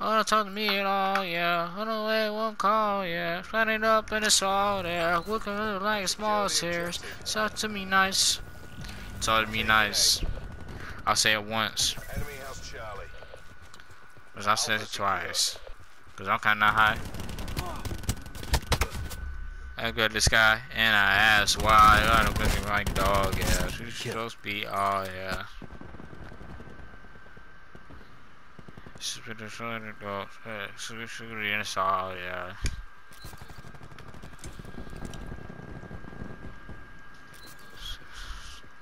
Wanna talk to me at all, yeah. The way, one call, yeah. Standing up in the saw there. Looking like small tears. Talk to me nice. Talk to me nice. I'll say it once. Enemy house Charlie. Cause I said it twice. Cause I'm kinda high. I got this guy and I asked why I don't think like dog ass. You supposed to be oh yeah. Spit the shoulder dog. Sugar in oh yeah.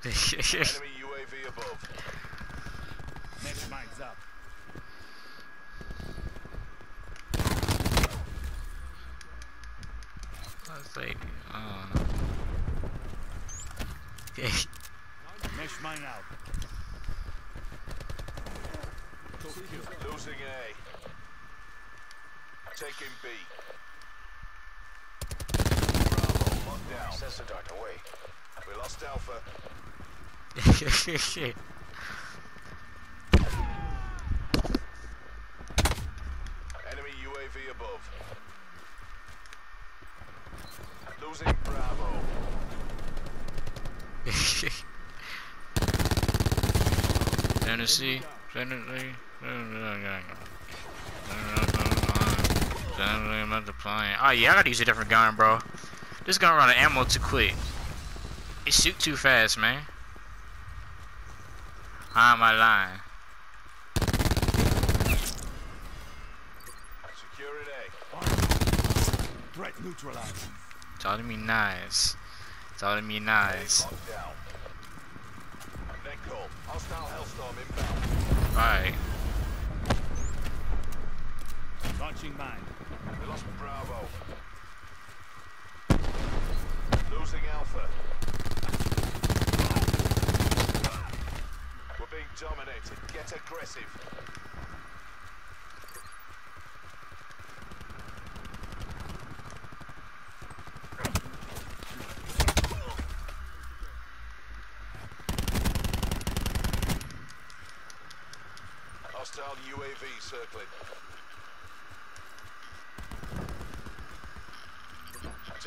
Enemy UAV above. Next mine's up. That's like, uh. Okay. Mesh mine out. Losing A. Taking B. Bravo, locked down. Sensor dart away. We lost Alpha. Enemy UAV above. Losing Bravo. Tennessee, Tennessee, multiplying. Oh yeah, I gotta use a different gun, bro. This gun run out of ammo too quick. It shoot too fast, man. How am I lying? Securing A. Threat neutralized. Talk to me nice. Talk to me nice. Locked down. Net call. Hostile Hellstorm inbound. Right. Launching mine. We lost Bravo. Losing Alpha. We're being dominated. Get aggressive. Hostile UAV circling.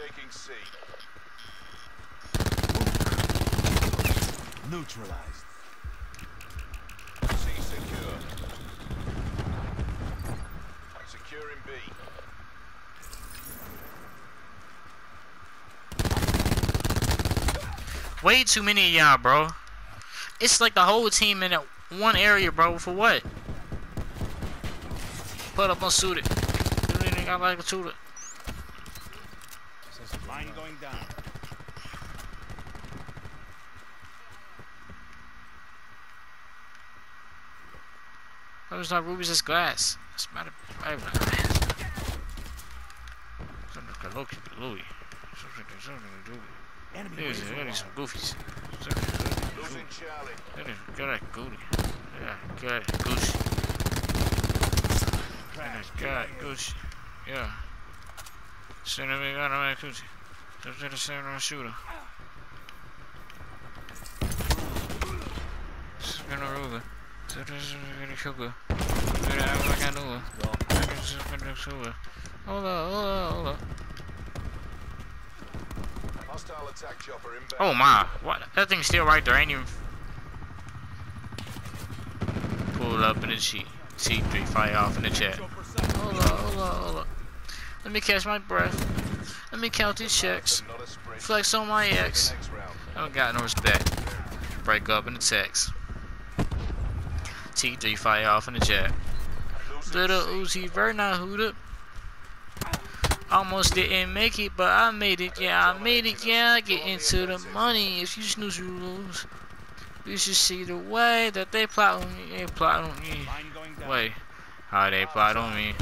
Taking C. Neutralized. C secure. Securing B. Way too many of y'all, bro. It's like the whole team in that one area, bro. For what? Put up on suited. You ain't got like a suited. Mine going down. That was not rubies, it's glass. It's matter. Something Loki, Louis. Something, something, Louis. Enemy There's razor there's wire. some goofies. Something, Losing Charlie. There's got that goody. Yeah, got that goosey. Crash. Got Gucci. Yeah. Send me got on that Gucci. Just did the same on shooter. Spin a ruler. So this is really sugar. Really act like I knew it. I can just spin the sugar. Hold up, hold up, hold up. Hostile attack chopper inbound. Oh my, what? That thing's still right there. Ain't even pull up in the sheet. C3 fire off in the chat. Hold up, hold up, hold up. Let me catch my breath. Let me count these checks. Not a sprint. Flex on my ex. I don't got no respect. Break up in the text. T3 fire off in the chat. Little C. Uzi Vert not hooted. Almost didn't make it, but I made it. Yeah, I made it. Yeah, I get into the money. If you snooze, you lose. You should see the way that they plot on me. They plot on me. Mine. Wait, how they plot on me?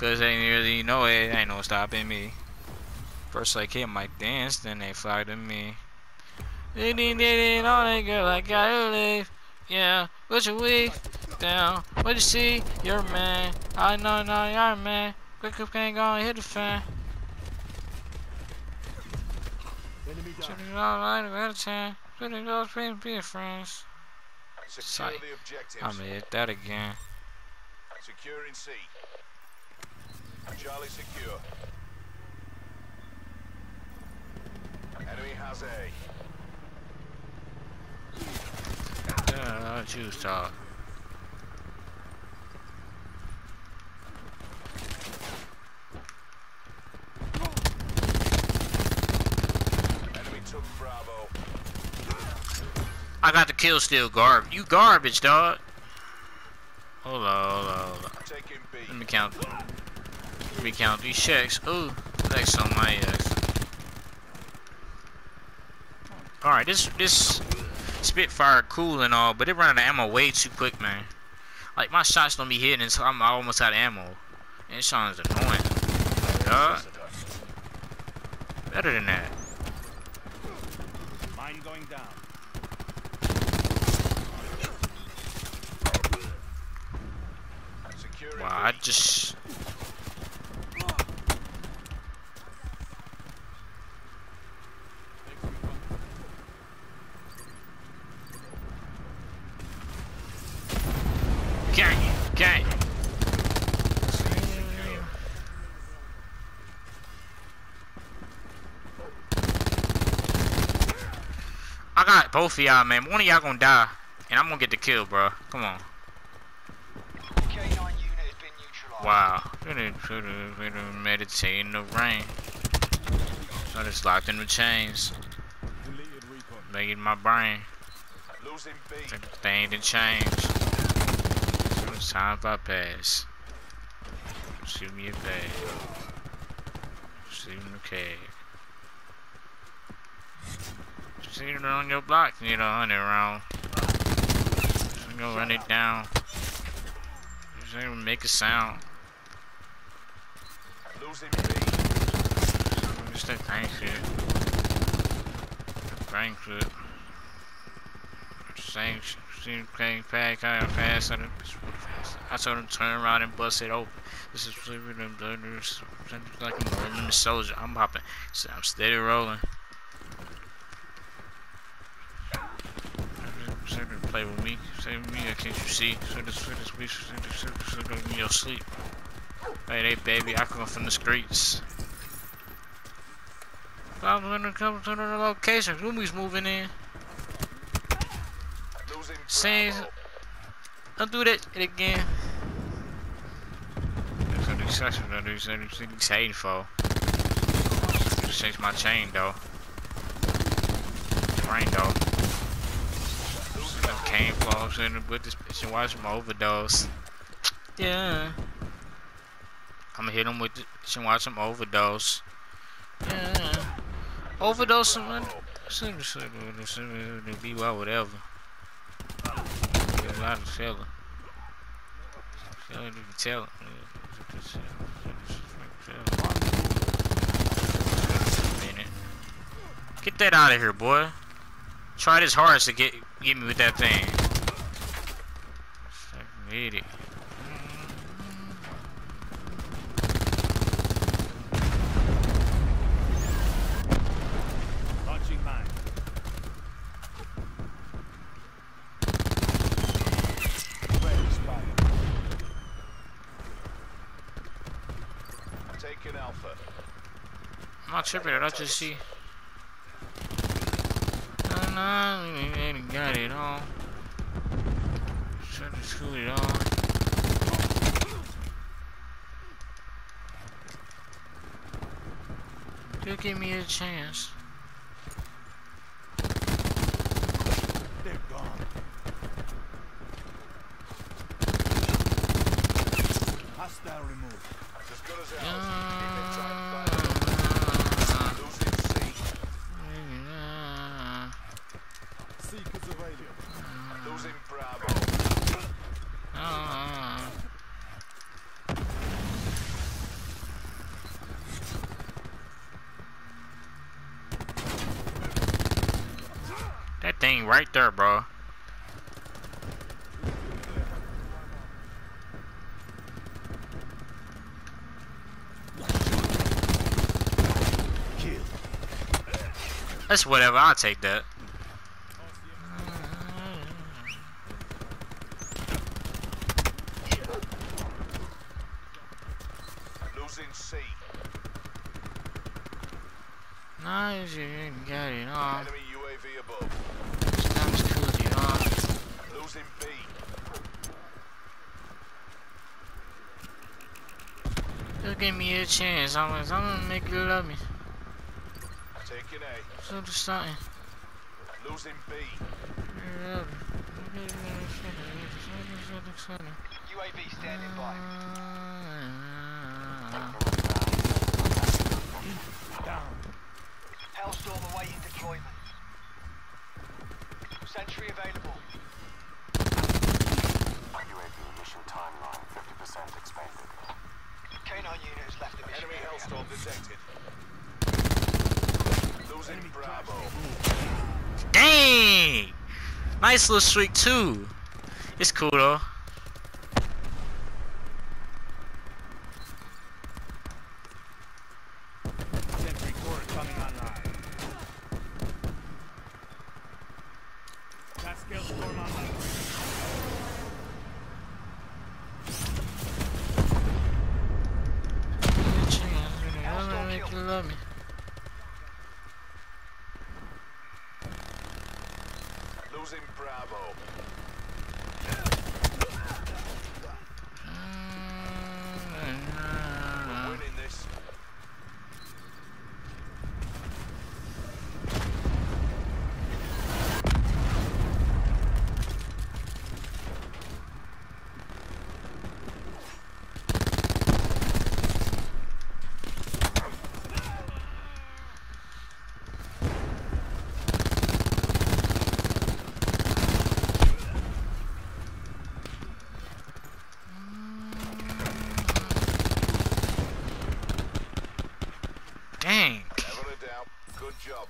Cause they really know it. Ain't no stopping me. First I hit my dance, then they fly to me. They did it all that girl, I gotta leave. Yeah, put your wig down. What you see? You're a man. I know, no, you're a man. Quick up, can't go and hit the fan. Shooting all right, out of time. Shooting those friends, be friends. Secure the objectives. I'ma hit that again. Securing C. Charlie secure. Enemy has A. Yeah, choose talk. Enemy took Bravo. I got the kill still Garb. You garbage, dog. Hold on, hold on, hold on. Let me count. Let me count these checks. Ooh, X on my X. Alright, this this Spitfire cool and all, but it run out of ammo way too quick, man. Like my shots don't be hitting until I'm almost out of ammo. And it sounds annoying. Dog, better than that. Mine going down. Wow, I just I both of y'all, man. One of y'all gonna die, and I'm gonna get the kill, bro. Come on. K9 unit has been neutralized. Wow. Meditating in the rain. So just locked in the chains. Making my brain. Losing B. Think the thing didn't change. So it's time if I pass. Shoot me a bag. Shoot me a cave. See it on your block, you know, on it wrong. I'm gonna run it down. Just ain't gonna make a sound. Losing B. Just that tank shit. Brain shit. Same shit. Same playing pack kind of fast. fast. I told him turn around and bust it open. This is really them blunders. Like I'm rolling the soldier. I'm hopping. So I'm steady rolling. Play with me. With me. Can't you see? So this, so this, we should, so this, so this, in your sleep. Hey, hey, baby. I come from the streets. I'm gonna come to the location. Rumi's moving in. Bravo. Don't do that again. That's these sessions are. These these for. Just change my chain though. Brain though. Floss in it with this bitch and watch him overdose. Yeah. I'ma hit him with bitch and watch him overdose. Yeah. Overdose him, man. Be well, whatever. Get a lot of feeling. Feeling you can tell. Get that out of here, boy. Tried his hardest to get get me with that thing. Fucking idiot. Launching mine. Taking Alpha. I'm not tripping. I just see. No, no, we ain't got it all. Trying to screw it all. Do give me a chance. They're gone. Hostile removed. As good as ours. Keep it tight and Yeah. Losing C. Seekers of alien. Losing Bravo. Ah. That thing right there, bro. That's whatever. I'll take that. Losing C. Nice, you didn't get it on. Enemy UAV above. Stamps killed you on. Losing B. Just give me a chance. I'm gonna, I'm gonna make you love me. Taking A. So just something. Losing B. UAV standing by. Down. Hellstorm awaiting deployment. Sentry available. UAV mission timeline 50% expanded. K9 unit has left the mission Enemy area. Hellstorm detected. Losing Bravo. Dang! Nice little streak too. It's cool though. You me. Losing Bravo. We're winning this. Dang. Never a doubt. Good job.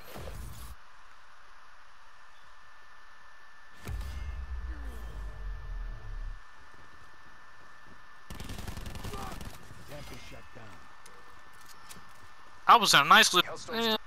I was a nice little.